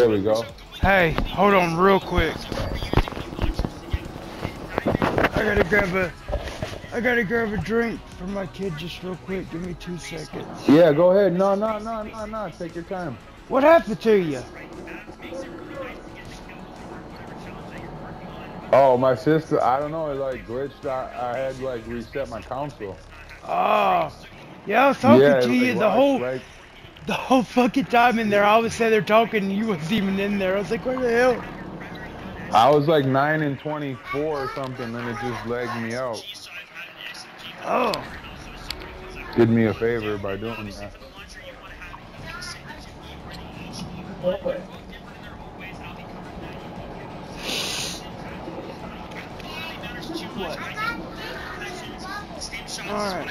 There we go. Hey, hold on real quick. I gotta grab a, I gotta grab a drink for my kid just real quick. Give me two seconds. Yeah, go ahead. No, no, no, no, no. Take your time. What happened to you? Oh, my sister, I don't know, it like glitched. I, I had like reset my console. Oh, yeah, I was talking yeah, to you it the whole, like, the whole fucking time in there. I was sitting there talking and you wasn't even in there. I was like, what the hell? I was like 9 and 24 or something, and it just legged me out. Oh, Did me a favor by doing that. alright.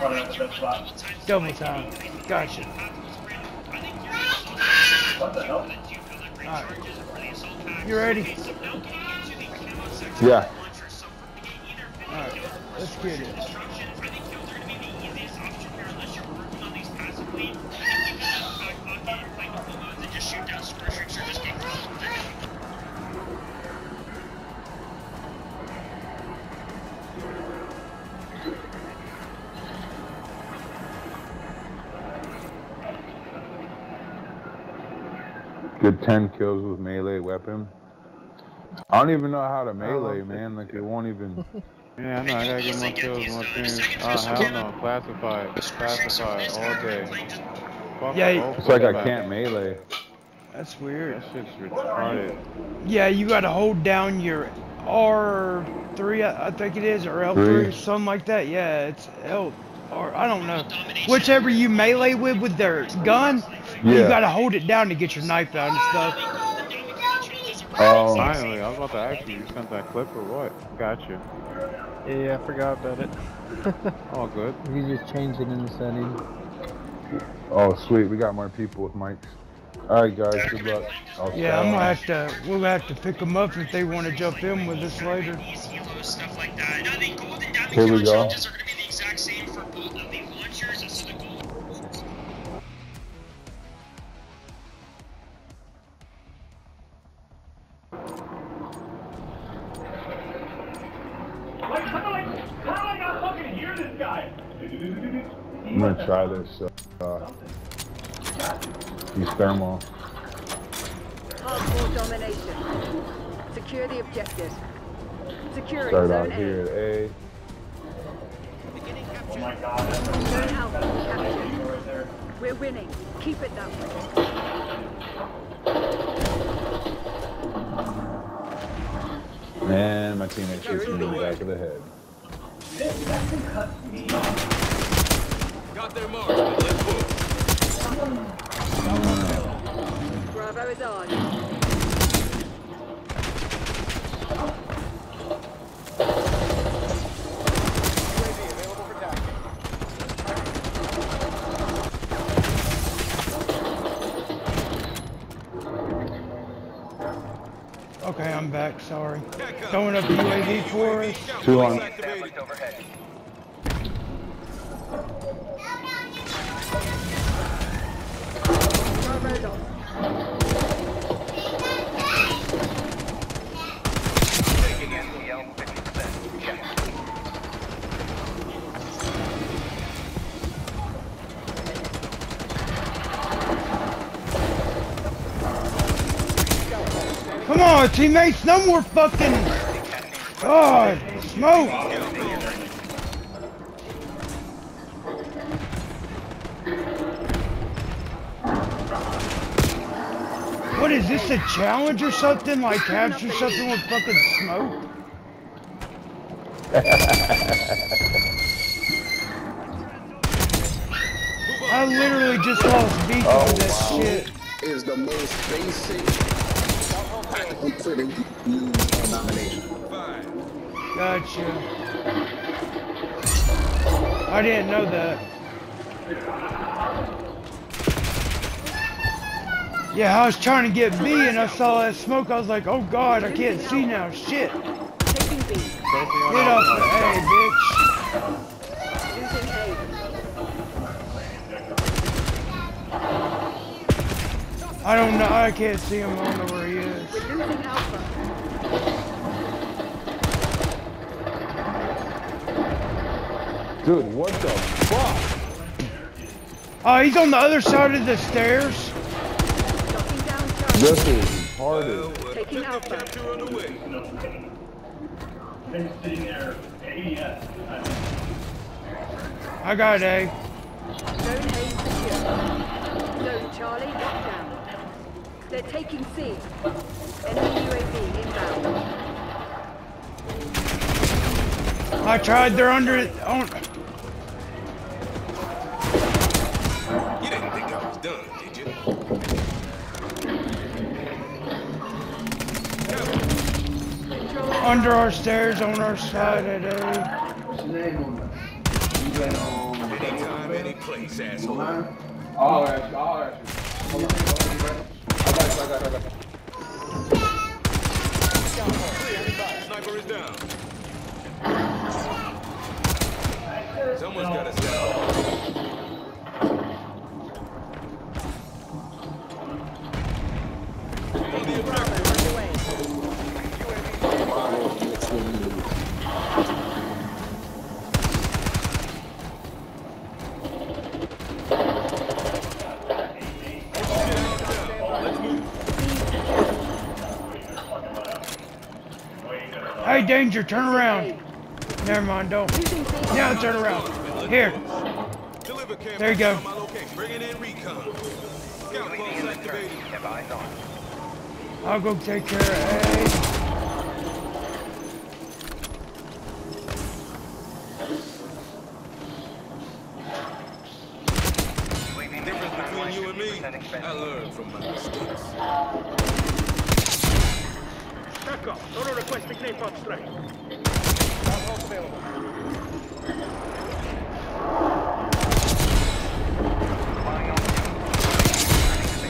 Probably not the best spot. double time. Gotcha. What the hell? Alright. You ready? Yeah. Alright, let's get it. 10 kills with melee weapon. I don't even know how to melee, man. Like, it won't even. Yeah, I know. I gotta get more kills, more things. Oh, ah, hell no. Classified. Classified all day. Fuck Yeah, It's like I can't melee. That's weird. That shit's retarded. Yeah, you gotta hold down your R3, I I think it is, or L3, Three. something like that. Yeah, it's L, or I don't know. Whichever you melee with with their gun, you gotta hold it down to get your knife out and stuff. Oh, Finally, I was about to ask you, you sent that clip or what? Gotcha. Yeah, I forgot about it. All good. You just change it in the settings. oh, sweet. We got more people with mics. All right, guys. Good luck. I'll Yeah, I'm gonna have to, we'll have to pick them up if they want to jump in with us later. Here we go. I'm gonna try this. Uh, these thermal. Hardcore domination. Secure the objective. Securing Start out here at A. Oh my god. Zone Alpha captured. Right. We're winning. Keep it that way. Man, my teammate shoots me in the back of the head. Bravo is on. Okay, I'm back, sorry. Throwing up UAV for us. Bravo's on. Come on, teammates, no more fucking. God, smoke. What is this, a challenge or something? Like capture something with fucking smoke? I literally just lost beat Oh, wow. shit. is the most basic nomination. Gotcha. I didn't know that. Yeah, I was trying to get B and I saw that smoke. I was like, oh god, I can't see now. Shit. Get off the. A, bitch. I don't know. I can't see him. I don't know losing Alpha. Dude, what the fuck? Oh, he's on the other side of the stairs. Knocking down Charlie. This is retarded. Taking Alpha. Been sitting there, AES. I got A. Zone A secure. Zone Charlie locked down. They're taking C. Enemy UAV inbound. I tried. They're under it. On. You didn't think I was done, did you? Control Under our stairs on our side at A. Anytime, any place, asshole. I'll ask you, I'll ask you. Hold on, hold on. I got you, I got you, I got you. Sniper is down. Got to step. On the objective. Danger! Turn around. Never mind. Don't. Now turn around. Here. There you go. I'll go take care of A. I learned from my mistakes. Requesting napalm strike.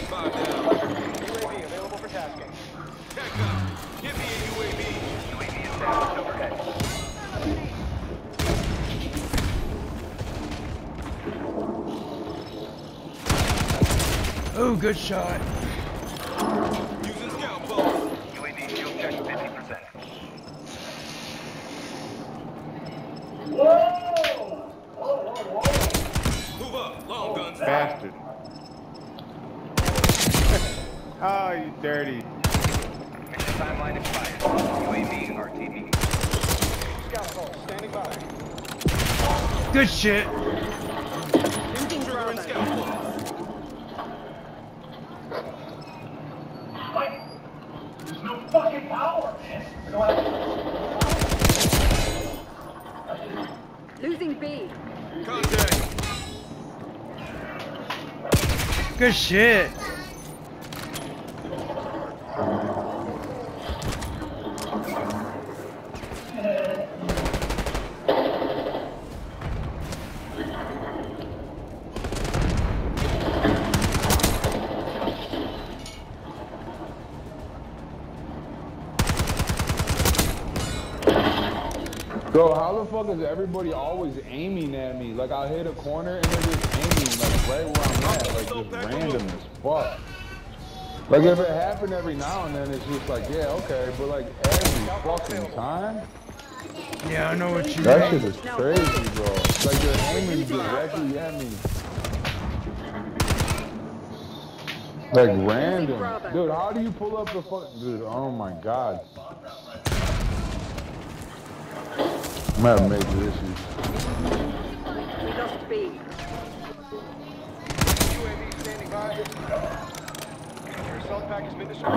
Five down. UAV available for tasking. TACCOM, give me a UAV. Ooh, good shot. Using scout pulse. Move up. Long guns. Bastard. Oh, you dirty. Good shit. Losing Trigger and Bravo. scout pulse. Like, there's no fucking power, man. We don't have- Losing B. Contact. Good shit. Bro, how the fuck is everybody always aiming at me? Like I hit a corner and they're just aiming like right where I'm at, like just random as fuck. Like if it happened every now and then, it's just like, yeah, okay, but like every fucking time, Yeah, I know what you that mean. shit is crazy, bro. Like they're aiming directly at me. Like random. Dude, how do you pull up the fuck? Dude, oh my god. I'm having major issues. We lost B. UAV standing by. Your assault pack has been destroyed.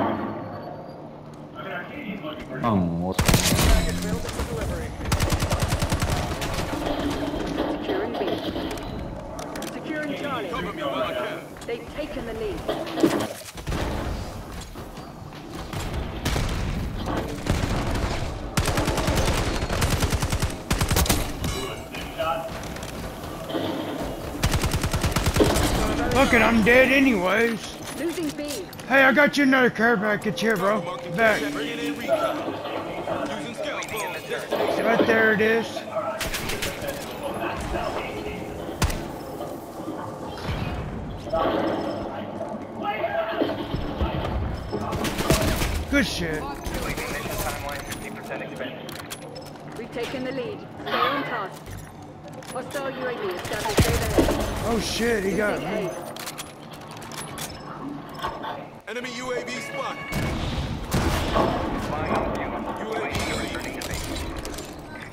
Um, what's going on? Securing B. Securing Charlie. They've taken the lead. Look it, I'm dead anyways. Losing B. Hey, I got you another care package here, bro. Back. Bringing in recon. Using scout pulse. Destination. Right there it is. Good shit. We've taken the lead. Stay on task. Hostile UAV established overhead. Oh shit, he got Losing me. Enemy UAV spot. UAV returning to base.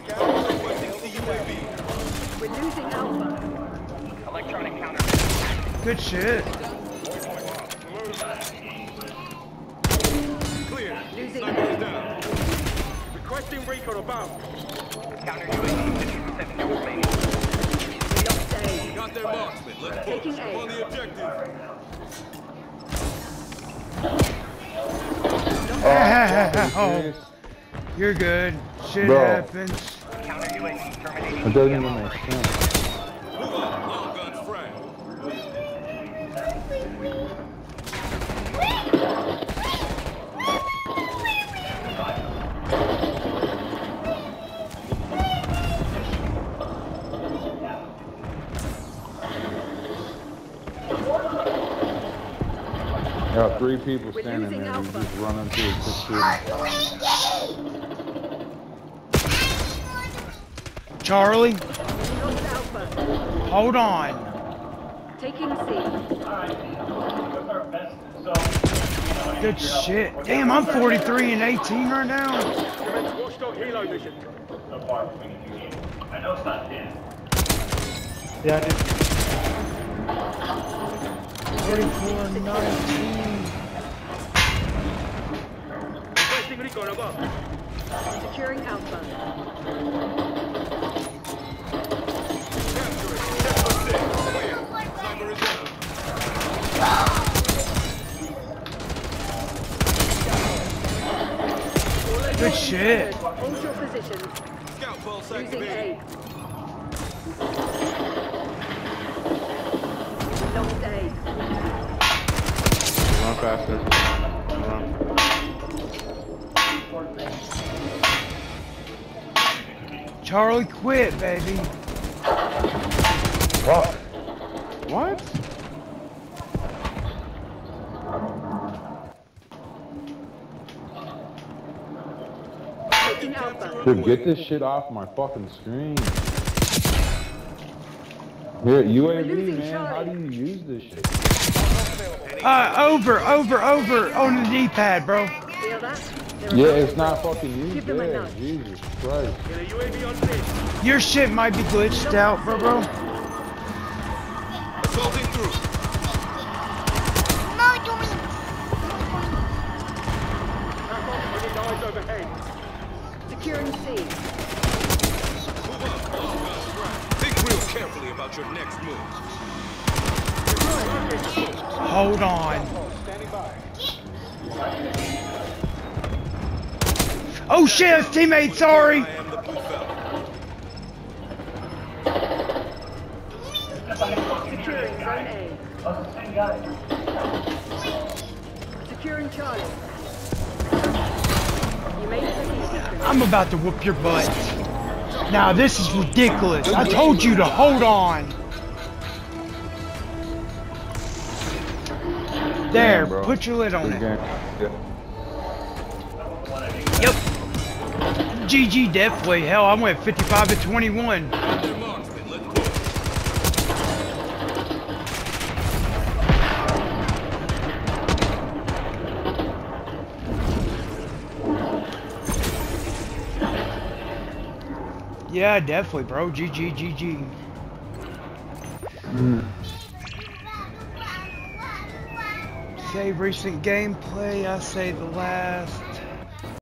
Requesting CUAV. We're losing Alpha. Electronic counter. Good shit. Clear. Losing Sniper is A. down. Requesting recon above. We lost A. Got their marksman. Let's push. Taking On the objective. oh, you're good. Shit Bro. happens. It doesn't even three people We're standing there. You Alpha. just run into it. Just shoot 'em. Charlie, We lost Alpha. hold on. Taking C. Good shit. Damn, I'm 43 and 18 right now. Watchdog helo mission. So far between the two teams. I know it's not 10. Yeah, I did. 44 and 19. Requesting recon above. Securing Alpha. Capture it. Sector six. Clear. Sniper is down. Good shit. Hold your positions. Scout pulse Losing activated. A. Lost A. Run faster. Charlie, quit, baby. What? What? Dude, get this shit off my fucking screen. Here, UAV, losing man. How do you use this shit? Uh, over, over, over on the D-pad, bro. Feel that? They're Yeah, it's not fucking used. Give them a Yeah, nudge. Jesus Christ. Get a UAV on station. Your shit might be glitched out, bro, bro. Assaulting through. Enemy eyes overhead. Securing C. Move up. Long guns frag. Think real carefully about your next move. Hold on. Standing by. Oh shit, it's teammate, sorry. I am the blue fella. Securing Zone A. Securing Charlie. You made it to Houston. I'm about to whoop your butt. Now this is ridiculous. I told you to hold on. There, put your lid on it. GG definitely. Hell, I went 55 to 21. Got their marksman. Let's push. Yeah, definitely, bro. GG, GG. Save recent gameplay. I say the last